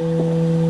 Música